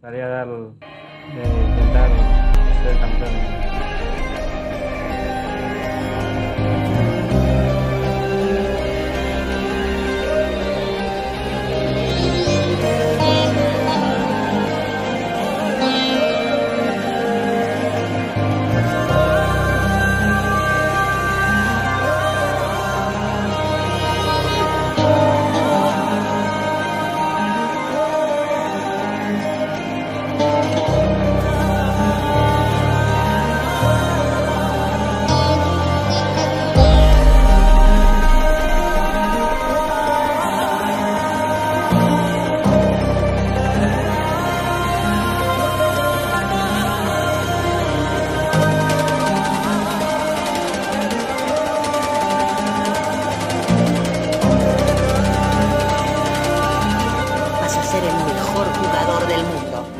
gustaría dar, de intentar ser campeón. Del mundo.